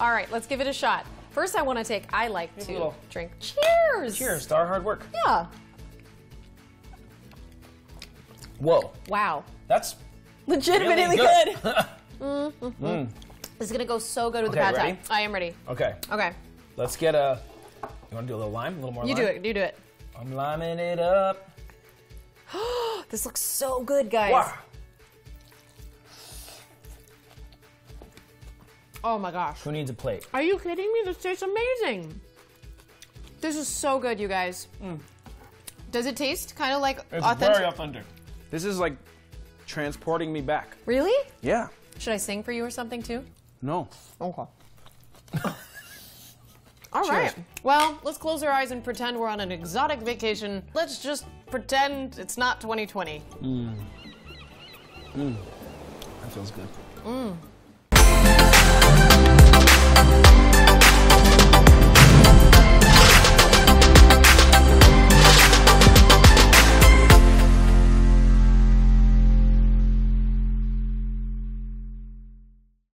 All right, let's give it a shot. First, I want to take. I like a to drink. Cheers. Cheers to our hard work. Yeah. Whoa, Wow. that's Legitimately really good. Mm-hmm. Mm. This is gonna go so good with the Okay, pad thai. I am ready. okay. Okay. Let's get a. You want to do a little lime? A little more lime? You lime? do it. You do it. I'm liming it up. This looks so good, guys. Wow. Oh my gosh. Who needs a plate? Are you kidding me? This tastes amazing. This is so good, you guys. Mm. Does it taste kind of like It's authentic? very authentic. This is like transporting me back. really? Yeah. Should I sing for you or something too? No. Okay. All right. Well, let's close our eyes and pretend we're on an exotic vacation. Let's just pretend it's not 2020. Mm. Mm. That feels good.